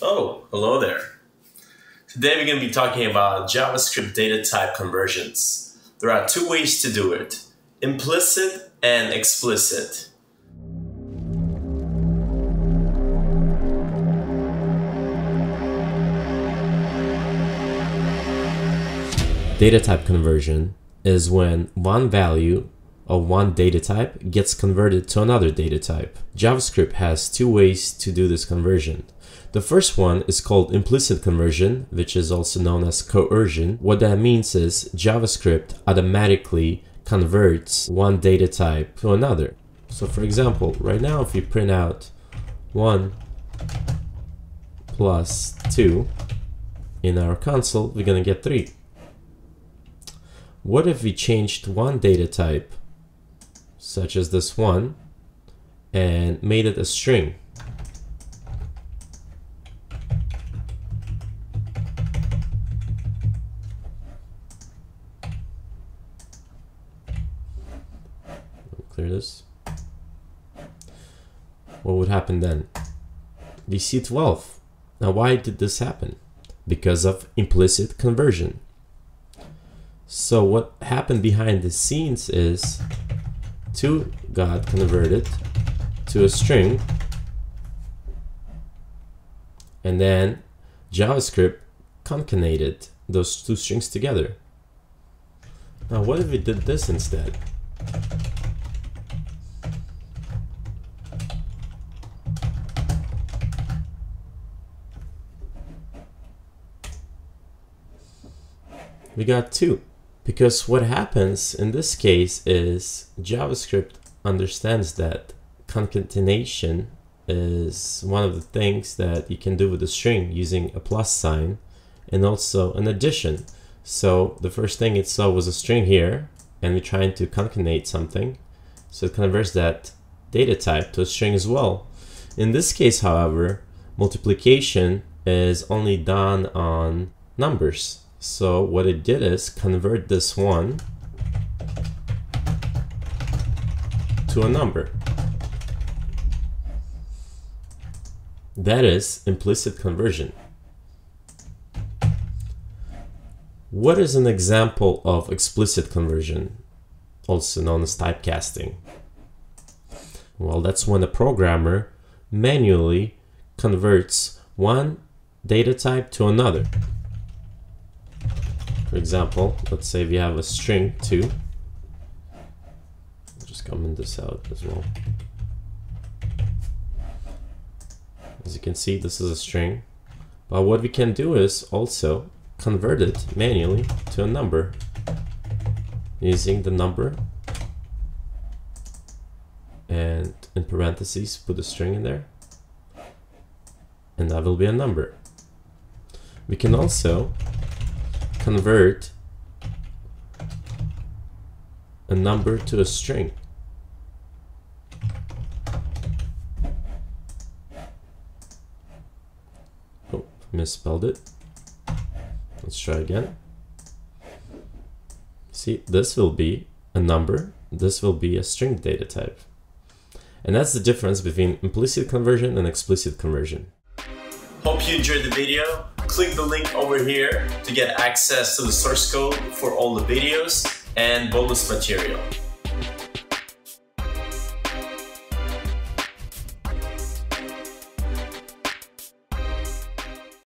Oh, hello there. Today we're going to be talking about JavaScript data type conversions. There are two ways to do it, implicit and explicit. Data type conversion is when one value of one data type gets converted to another data type. JavaScript has two ways to do this conversion. The first one is called implicit conversion, which is also known as coercion. What that means is JavaScript automatically converts one data type to another. So for example, right now if we print out 1 plus 2 in our console, we're going to get 3. What if we changed one data type such as this one, and made it a string. Clear this. What would happen then? DC 12. Now why did this happen? Because of implicit conversion. So what happened behind the scenes is 2 got converted to a string and then JavaScript concatenated those two strings together. Now what if we did this instead? We got two. Because what happens in this case is JavaScript understands that concatenation is one of the things that you can do with a string using a plus sign and also an addition. So the first thing it saw was a string here and we're trying to concatenate something. So it converts that data type to a string as well. In this case, however, multiplication is only done on numbers. So what it did is convert this one to a number. That is implicit conversion. What is an example of explicit conversion, also known as typecasting? Well, that's when a programmer manually converts one data type to another. For example, let's say we have a string 2. I'll just comment this out as well. As you can see, this is a string. But what we can do is also convert it manually to a number using the number and in parentheses put a string in there and that will be a number. We can also convert a number to a string. Oh, misspelled it. Let's try again. See, this will be a number, this will be a string data type. And that's the difference between implicit conversion and explicit conversion. Hope you enjoyed the video. Click the link over here to get access to the source code for all the videos and bonus material.